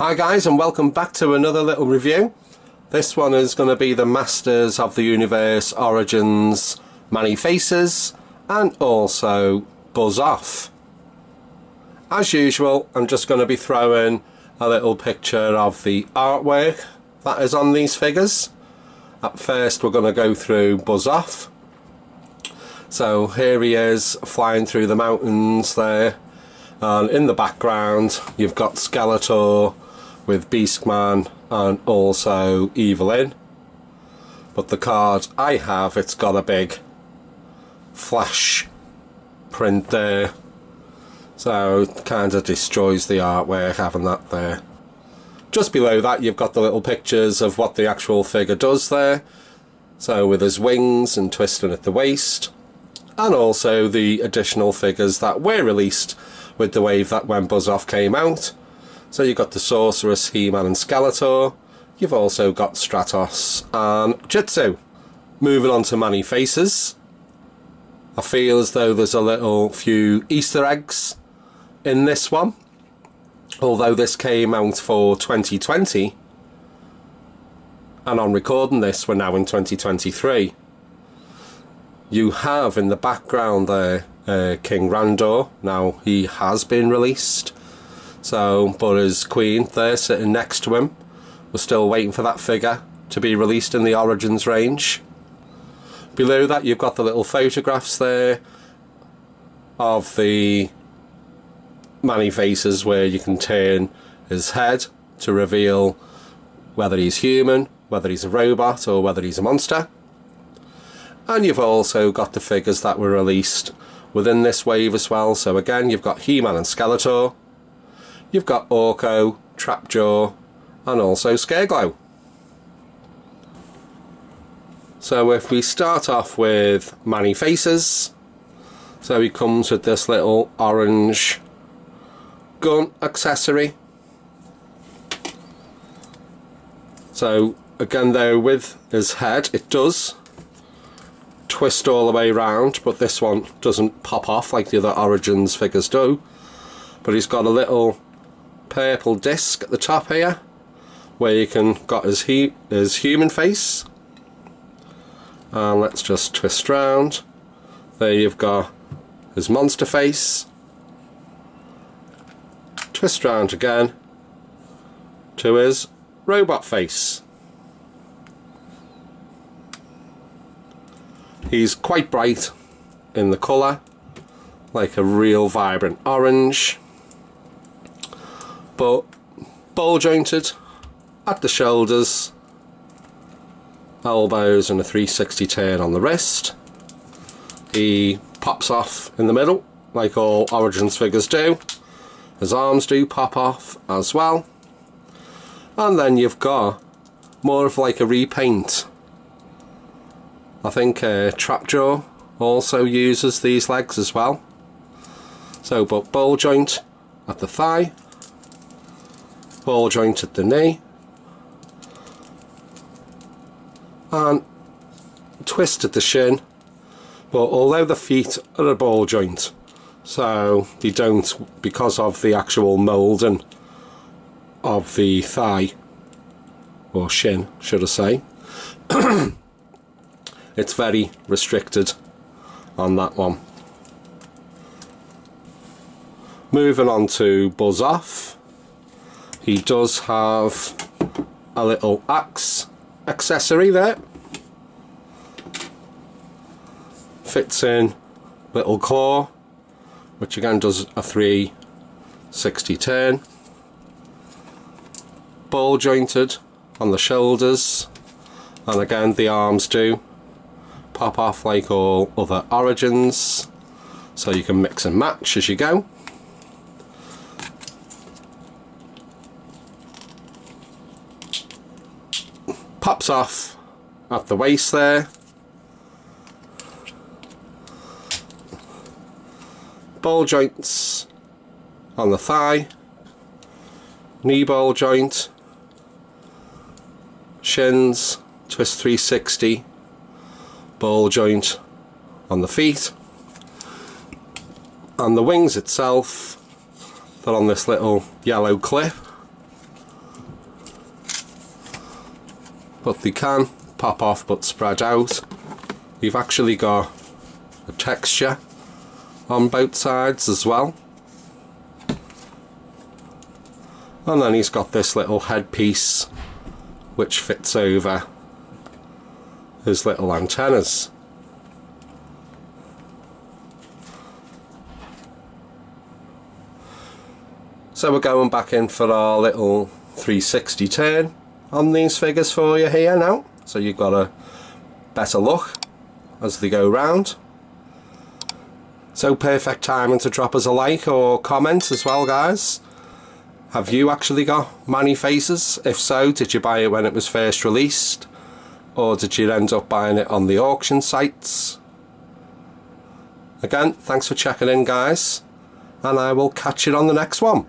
Hi guys and welcome back to another little review. This one is going to be the Masters of the Universe Origins Man-E-Faces and also Buzz Off. As usual I'm just going to be throwing a little picture of the artwork that is on these figures. At first we're going to go through Buzz Off. So here he is flying through the mountains there and in the background you've got Skeletor with Beastman and also Evil-Lyn but the card I have it's got a big flash print there. So it kind of destroys the artwork having that there. Just below that you've got the little pictures of what the actual figure does there. So with his wings and twisting at the waist. And also the additional figures that were released with the wave that when Buzz Off came out. So you've got the Sorceress, He-Man and Skeletor. You've also got Stratos and Jitsu. Moving on to Man-E-Faces. I feel as though there's a little few Easter eggs in this one. Although this came out for 2020. And on recording this, we're now in 2023. You have in the background there uh, King Randor. Now he has been released. So, but his queen there sitting next to him. We're still waiting for that figure to be released in the Origins range. Below that you've got the little photographs there of the Man-E-Faces where you can turn his head to reveal whether he's human, whether he's a robot or whether he's a monster. And you've also got the figures that were released within this wave as well. So again, you've got He-Man and Skeletor, you've got Orko, Trapjaw, and also Scareglow. So if we start off with Man-E-Faces, so he comes with this little orange gun accessory. So again though with his head it does twist all the way around but this one doesn't pop off like the other Origins figures do but he's got a little purple disc at the top here where you can got his, he his human face. And let's just twist round. There you've got his monster face. Twist round again to his robot face. He's quite bright in the colour, like a real vibrant orange, but ball jointed at the shoulders, elbows and a 360 turn on the wrist. He pops off in the middle, like all Origins figures do. His arms do pop off as well. And then you've got more of like a repaint I think uh, Trapjaw also uses these legs as well. So, but ball joint at the thigh, ball joint at the knee, and twist at the shin. But although the feet are a ball joint, so they don't, because of the actual moulding of the thigh, or shin, should I say. it's very restricted on that one. Moving on to Buzz Off, he does have a little axe accessory there. Fits in little claw, which again does a 360 turn. Ball jointed on the shoulders, and again the arms do pop off like all other origins so you can mix and match as you go pops off at the waist there. Ball joints on the thigh. Knee ball joint. Shins twist 360 ball joint on the feet. And the wings itself they're on this little yellow clip but they can pop off but spread out. You've actually got a texture on both sides as well. And then he's got this little headpiece which fits over his little antennas. So we're going back in for our little 360 turn on these figures for you here now so you've got a better look as they go round so perfect timing to drop us a like or comment as well guys have you actually got Man-E-Faces? If so, did you buy it when it was first released? Or did you end up buying it on the auction sites? Again, thanks for checking in guys, and I will catch you on the next one.